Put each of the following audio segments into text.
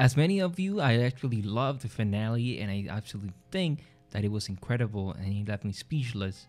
As many of you, I actually loved the finale and I absolutely think that it was incredible and it left me speechless.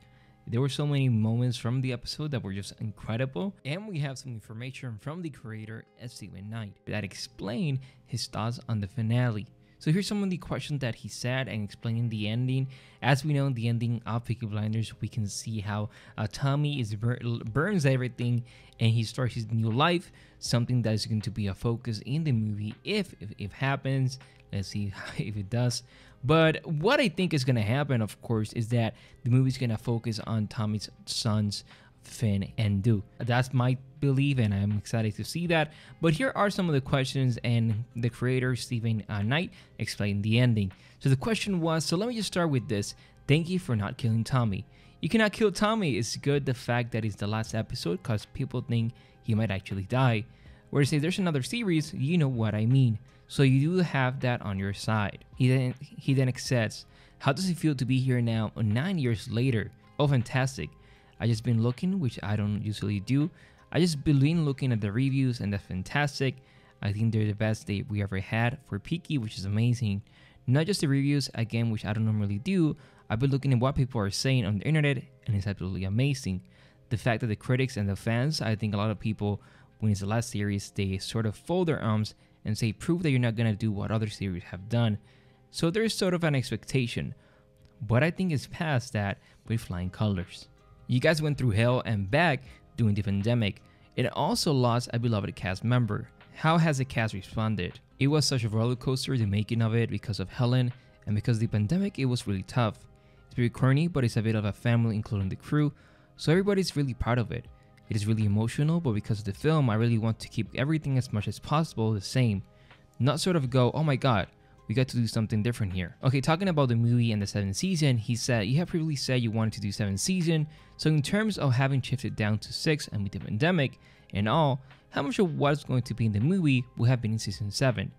There were so many moments from the episode that were just incredible, and we have some information from the creator, Steven Knight, that explain his thoughts on the finale. So here's some of the questions that he said and explaining the ending. As we know in the ending of Peaky Blinders, we can see how uh, Tommy is bur- burns everything and he starts his new life. Something that is going to be a focus in the movie if if it happens. Let's see if it does. But what I think is going to happen, of course, is that the movie is going to focus on Tommy's sons Finn, and Duke. That's my belief, and I'm excited to see that. But here are some of the questions, and the creator, Steven Knight, explained the ending. So the question was so let me just start with this. Thank you for not killing Tommy. You cannot kill Tommy. It's good the fact that it's the last episode because people think he might actually die. Whereas if there's another series, you know what I mean. So you do have that on your side. He then he then says, How does it feel to be here now nine years later? Oh fantastic. I just been looking, which I don't usually do. I just been looking at the reviews and they're fantastic. I think they're the best date we ever had for Peaky, which is amazing. Not just the reviews, again, which I don't normally do. I've been looking at what people are saying on the internet, and it's absolutely amazing. The fact that the critics and the fans, I think a lot of people, when it's the last series, they sort of fold their arms and say, prove that you're not gonna do what other series have done. So there's sort of an expectation. But I think it's past that with flying colors. You guys went through hell and back during the pandemic. It also lost a beloved cast member. How has the cast responded? It was such a roller coaster the making of it because of Helen, and because of the pandemic, it was really tough. It's very corny, but it's a bit of a family, including the crew, so everybody's really proud of it. It is really emotional, but because of the film, I really want to keep everything as much as possible the same. Not sort of go, oh my god, we got to do something different here. Okay, talking about the movie and the seventh season, he said, You have previously said you wanted to do seventh season, so in terms of having shifted down to six and with the pandemic and all, how much of what's going to be in the movie will have been in season seven?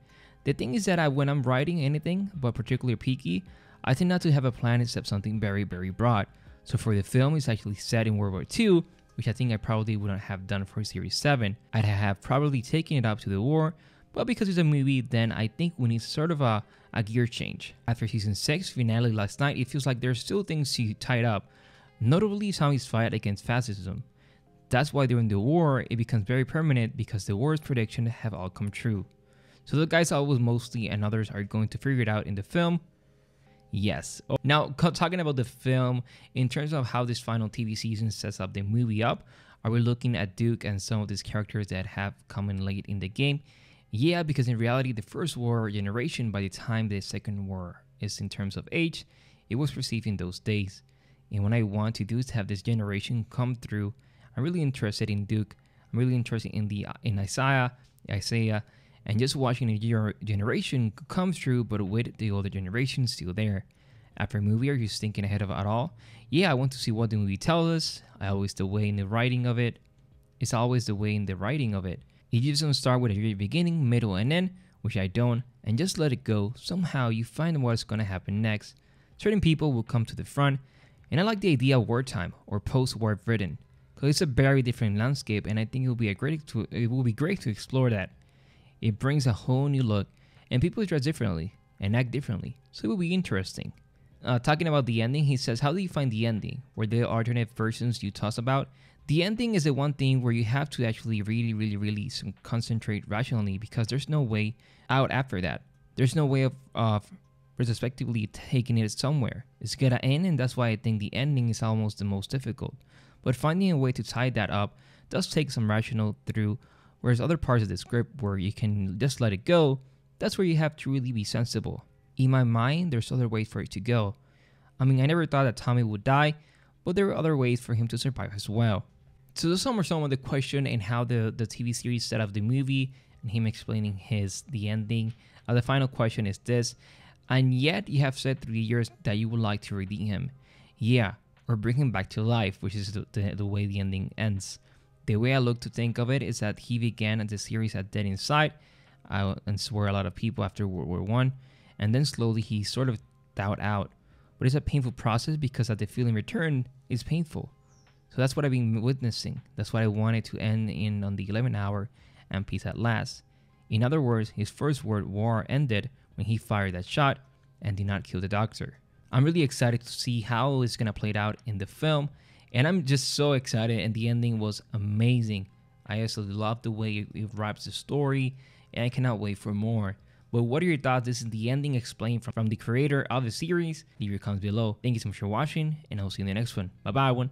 The thing is that I, when I'm writing anything, but particularly Peaky, I tend not to have a plan except something very, very broad. So for the film, it's actually set in World War II, which I think I probably wouldn't have done for Series 7. I'd have probably taken it up to the war, but because it's a movie, then I think we need sort of a, a gear change. After season 6 finale last night, it feels like there's still things to tie up, notably Tommy's fight against fascism. That's why during the war, it becomes very permanent because the war's predictions have all come true. So the guys Oswald Mosley and others are going to figure it out in the film. Yes. Oh, now, talking about the film, in terms of how this final TV season sets up the movie up, are we looking at Duke and some of these characters that have come in late in the game? Yeah, because in reality, the first war generation, by the time the second war is in terms of age, it was perceived in those days. And what I want to do is have this generation come through. I'm really interested in Duke. I'm really interested in the uh, in Isaiah, Isaiah, and just watching a generation come through, but with the older generation still there. After a movie, are you thinking ahead of it at all? Yeah, I want to see what the movie tells us. I always the way in the writing of it. It's always the way in the writing of it. It just don't start with a beginning, middle, and end, which I don't, and just let it go. Somehow you find what's gonna happen next. Certain people will come to the front, and I like the idea of wartime or post-war Britain, because it's a very different landscape, and I think it will be a great to, it will be great to explore that. It brings a whole new look, and people dress differently and act differently, so it will be interesting. Uh, talking about the ending, he says, "How do you find the ending? Were there alternate versions you toss about?" The ending is the one thing where you have to actually really, really, really concentrate rationally because there's no way out after that. There's no way of, of retrospectively taking it somewhere. It's gonna end, and that's why I think the ending is almost the most difficult. But finding a way to tie that up does take some rational through, whereas other parts of the script where you can just let it go, that's where you have to really be sensible. In my mind, there's other ways for it to go. I mean, I never thought that Tommy would die, but there were other ways for him to survive as well. So those are some of the question and how the, the TV series set up the movie and him explaining his the ending. Uh, the final question is this, and yet you have said through the years that you would like to redeem him. Yeah, or bring him back to life, which is the, the, the way the ending ends. The way I look to think of it is that he began the series at Dead Inside, uh, and swore a lot of people after World War One, and then slowly he sort of thawed out. But it's a painful process because at the feeling return is painful. So that's what I've been witnessing. That's what I wanted to end in on the 11th hour and peace at last. In other words, his first world war ended when he fired that shot and did not kill the doctor. I'm really excited to see how it's gonna play out in the film, and I'm just so excited. And the ending was amazing. I absolutely love the way it wraps the story, and I cannot wait for more. But what are your thoughts? This is the ending explained from, from the creator of the series. Leave your comments below. Thank you so much for watching, and I'll see you in the next one. Bye bye, one.